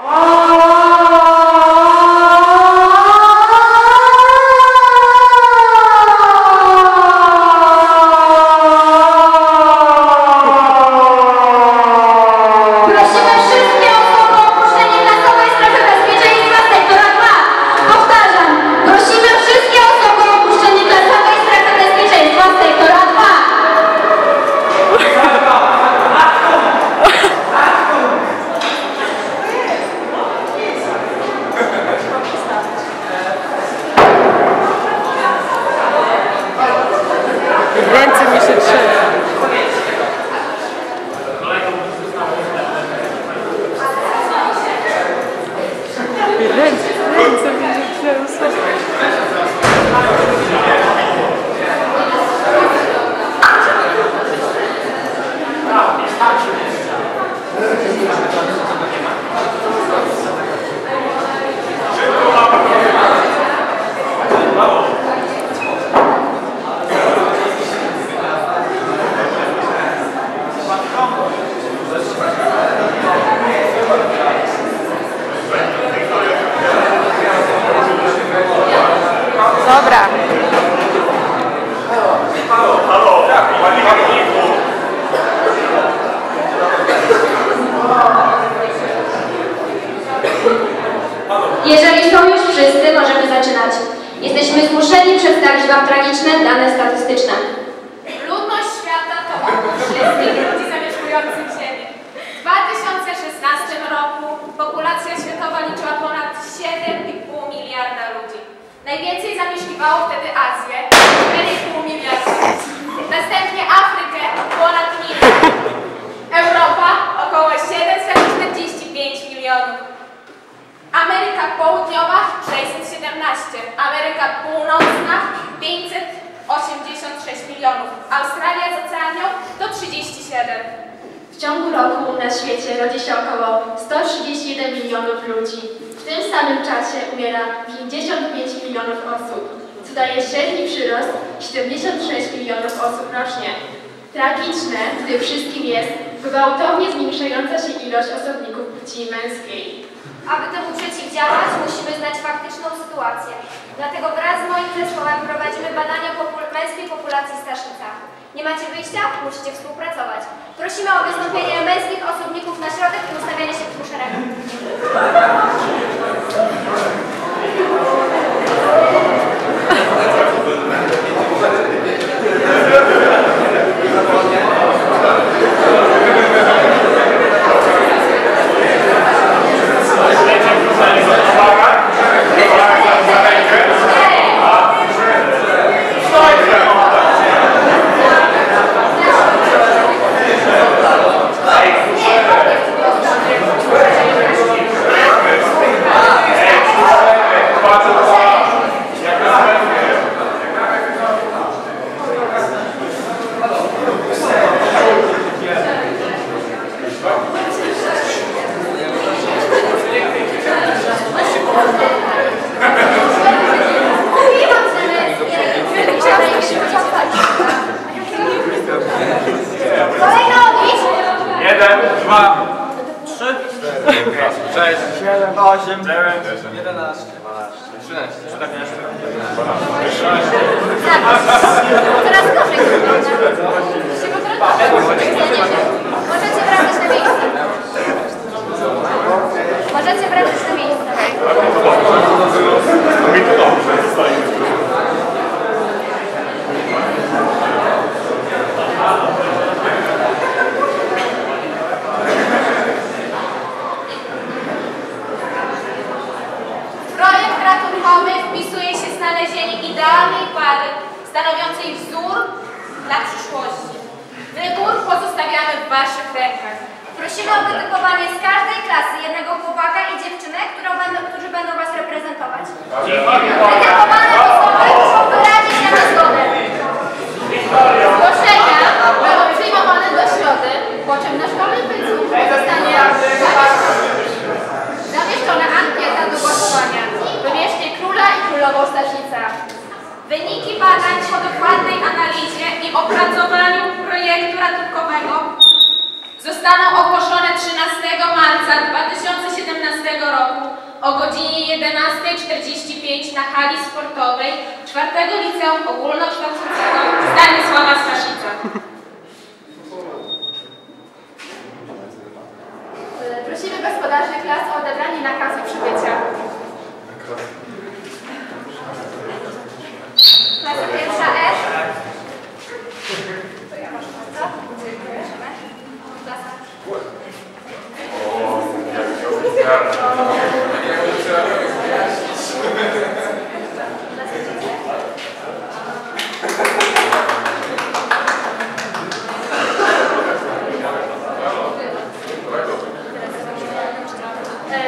Prosimy Zmuszeni przedstawić Wam tragiczne dane statystyczne. Ludność świata to oprócz wszystkich ludzi zamieszkujących Ziemię. W 2016 roku populacja światowa liczyła ponad 7,5 miliarda ludzi. Najwięcej zamieszkiwało wtedy Azję, 4,5 miliarda. Następnie Afrykę, ponad miliard. Europa, około 745 milionów. Ameryka Północna 586 milionów, Australia z Oceanią to 37. W ciągu roku na świecie rodzi się około 131 milionów ludzi. W tym samym czasie umiera 55 milionów osób, co daje średni przyrost 76 milionów osób rocznie. Tragiczne w tym wszystkim jest gwałtownie zmniejszająca się ilość osobników płci męskiej. Aby temu przeciwdziałać, musimy znać faktyczną sytuację. Dlatego wraz z moim zespołem prowadzimy badania popul- męskiej populacji w Stasznicach. Nie macie wyjścia? Musicie współpracować. Prosimy o wystąpienie męskich osobników na środek i ustawianie się w dwóch szeregach. Dwa, trzy, sześć, siedem, osiem, dziewięć, jedenaście, trzynaście, czternaście, Coraz znalezienie idealnej pary, stanowiącej wzór dla przyszłości. Wybór pozostawiamy w Waszych rękach. Prosimy o wytypowanie z każdej klasy jednego chłopaka i dziewczynę, którą będą, którzy będą Was reprezentować. Wytypowane osoby muszą wyrazić na zgodę. Wyniki badań po dokładnej analizie i opracowaniu projektu ratunkowego zostaną ogłoszone 13 marca 2017 o godzinie 11.45 na hali sportowej 4 Liceum Ogólnokształcącego Stanisława Staszica. Prosimy gospodarzy klas o odebranie nakazu przybycia.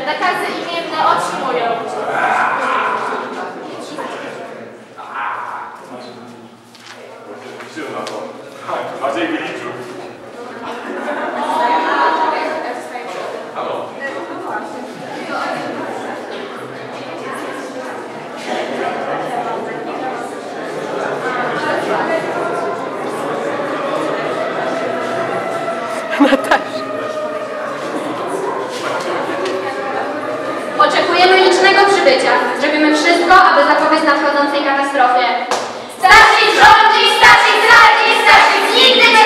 Nakazy imienne otrzymują. Maciej wyliczył. przybycia. Zrobimy wszystko, aby zapobiec nadchodzącej katastrofie. Stasis rządzi, Stasis radzi, Stasis nigdy nie